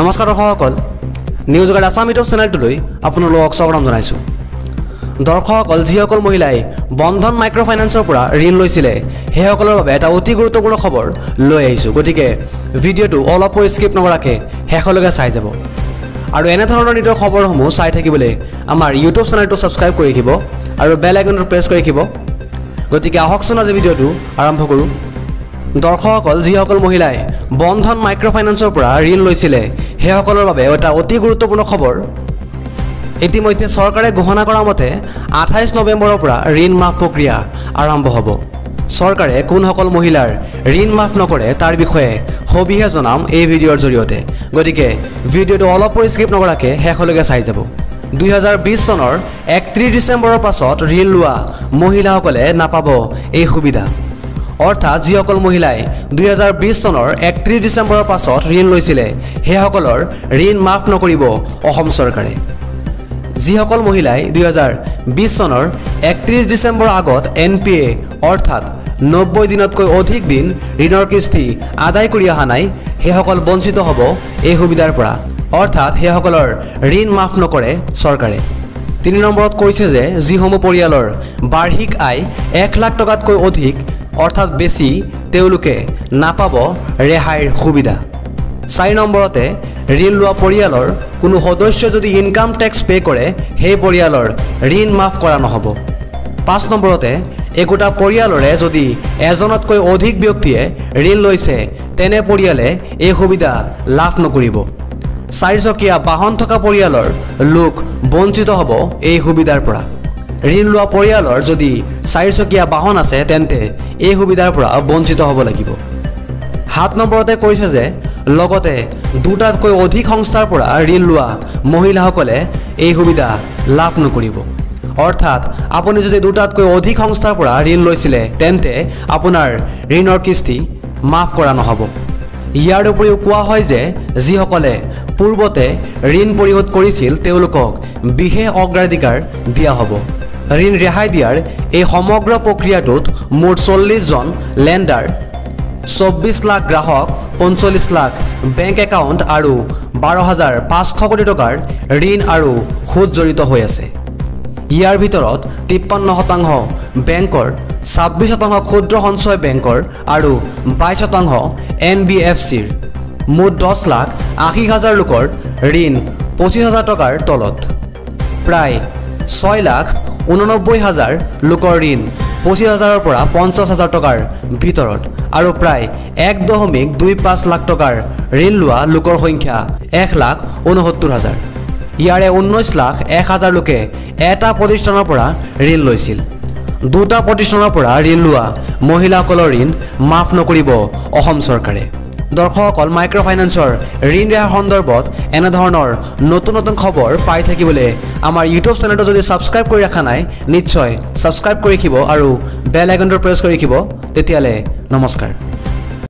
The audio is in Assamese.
নমস্কাৰ দৰ্শকসকল নিউজ গাৰ্ড আছাম ইউটিউব চেনেলটোলৈ আপোনালোকক স্বাগতম জনাইছোঁ। দৰ্শকসকল যিসকল মহিলাই বন্ধন মাইক্ৰ' ফাইনেন্সৰ পৰা ঋণ লৈছিলে সেইসকলৰ বাবে এটা অতি গুৰুত্বপূৰ্ণ খবৰ লৈ আহিছোঁ। গতিকে ভিডিঅ'টো অলপো স্কিপ নকৰাকৈ শেষলৈকে চাই যাব। আৰু এনেধৰণৰ নিজৰ খবৰসমূহ চাই থাকিবলৈ আমাৰ ইউটিউব চেনেলটো ছাবস্ক্ৰাইব কৰি ৰাখিব আৰু বেল আইকনটো প্ৰেছ কৰি ৰাখিব। গতিকে আহকচোন আজি ভিডিঅ'টো আৰম্ভ কৰোঁ। দৰ্শকসকল যিসকল মহিলাই বন্ধন মাইক্ৰ' ফাইনেন্সৰ পৰা ঋণ লৈছিলে সেইসকলৰ বাবে এটা অতি গুৰুত্বপূৰ্ণ খবৰ। ইতিমধ্যে চৰকাৰে ঘোষণা কৰা মতে আঠাইছ নৱেম্বৰৰ পৰা ঋণ মাফ প্ৰক্ৰিয়া আৰম্ভ হ'ব। চৰকাৰে কোনসকল মহিলাৰ ঋণ মাফ নকৰে তাৰ বিষয়ে সবিহে জনাম এই ভিডিঅ'ৰ জৰিয়তে। গতিকে ভিডিঅ'টো অলপো স্কিপ নকৰাকৈ শেষলৈকে চাই যাব। দুহেজাৰ বিছ চনৰ একত্ৰিছ ডিচেম্বৰৰ পাছত ঋণ লোৱা মহিলাসকলে নাপাব এই সুবিধা। অৰ্থাৎ যিসকল মহিলাই দুহেজাৰ বিছ চনৰ একত্ৰিছ ডিচেম্বৰৰ পাছত ঋণ লৈছিলে সেইসকলৰ ঋণ মাফ নকৰিব অসম চৰকাৰে। যিসকল মহিলাই দুহেজাৰ বিছ চনৰ একত্ৰিছ ডিচেম্বৰৰ আগত এন পি এ অৰ্থাৎ নব্বৈ দিনতকৈ অধিক দিন ঋণৰ কিস্তি আদায় কৰি অহা নাই সেইসকল বঞ্চিত হ'ব এই সুবিধাৰ পৰা। অৰ্থাৎ সেইসকলৰ ঋণ মাফ নকৰে চৰকাৰে। তিনি নম্বৰত কৈছে যে যিসমূহ পৰিয়ালৰ বাৰ্ষিক আয় এক লাখ টকাতকৈ অধিক অৰ্থাৎ বেছি তেওঁলোকে নাপাব ৰেহাইৰ সুবিধা। চাৰি নম্বৰতে ঋণ লোৱা পৰিয়ালৰ কোনো সদস্যই যদি ইনকাম টেক্স পে' কৰে সেই পৰিয়ালৰ ঋণ মাফ কৰা নহ'ব। পাঁচ নম্বৰতে একোটা পৰিয়ালৰে যদি এজনতকৈ অধিক ব্যক্তিয়ে ঋণ লৈছে তেনে পৰিয়ালে এই সুবিধা লাভ নকৰিব। চাৰিচকীয়া বাহন থকা পৰিয়ালৰ লোক বঞ্চিত হ'ব এই সুবিধাৰ পৰা। ঋণ লোৱা পৰিয়ালৰ যদি চাৰিচকীয়া বাহন আছে তেন্তে এই সুবিধাৰ পৰা বঞ্চিত হ'ব লাগিব। সাত নম্বৰতে কৈছে যে লগতে দুটাতকৈ অধিক সংস্থাৰ পৰা ঋণ লোৱা মহিলাসকলে এই সুবিধা লাভ নকৰিব। অৰ্থাৎ আপুনি যদি দুটাতকৈ অধিক সংস্থাৰ পৰা ঋণ লৈছিলে তেন্তে আপোনাৰ ঋণৰ কিস্তি মাফ কৰা নহ'ব। ইয়াৰ উপৰিও কোৱা হয় যে যিসকলে পূৰ্বতে ঋণ পৰিশোধ কৰিছিল তেওঁলোকক বিশেষ অগ্ৰাধিকাৰ দিয়া হ'ব। ঋণ ৰেহাই দিয়াৰ এই সমগ্ৰ প্ৰক্ৰিয়াটোত মুঠ চল্লিছজন লেণ্ডাৰ চৌব্বিছ লাখ গ্ৰাহক পঞ্চল্লিছ লাখ বেংক একাউণ্ট আৰু বাৰ হাজাৰ পাঁচশ কোটি টকাৰ ঋণ আৰু সুদ জড়িত হৈ আছে। ইয়াৰ ভিতৰত তিপ্পান্ন শতাংশ বেংকৰ ছাব্বিছ শতাংশ ক্ষুদ্ৰ সঞ্চয় বেংকৰ আৰু বাইছ শতাংশ এন বি এফ চিৰ। মুঠ দহ লাখ আশী হাজাৰ লোকৰ ঋণ পঁচিছ হাজাৰ টকাৰ তলত। প্ৰায় ছয় লাখ ঊননব্বৈ হাজাৰ লোকৰ ঋণ পঁচিছ হাজাৰৰ পৰা পঞ্চাছ হাজাৰ টকাৰ ভিতৰত আৰু প্ৰায় এক দশমিক দুই পাঁচ লাখ টকাৰ ঋণ লোৱা লোকৰ সংখ্যা এক লাখ ঊনসত্তৰ হাজাৰ। ইয়াৰে ঊনৈছ লাখ এক হাজাৰ লোকে এটা প্ৰতিষ্ঠানৰ পৰা ঋণ লৈছিল। দুটা প্ৰতিষ্ঠানৰ পৰা ঋণ লোৱা মহিলাসকলৰ ঋণ মাফ নকৰিব অসম চৰকাৰে। দৰ্শকসকল মাইক্ৰ' ফাইনেন্সৰ ঋণ ৰেহাই সন্দৰ্ভত এনেধৰণৰ নতুন নতুন খবৰ পাই থাকিবলৈ আমাৰ ইউটিউব চেনেলটো যদি ছাবস্ক্ৰাইব কৰি ৰখা নাই নিশ্চয় ছাবস্ক্ৰাইব কৰি ৰাখিব আৰু বেল আইকনটো প্ৰেছ কৰি ৰাখিব। তেতিয়াহ'লে নমস্কাৰ।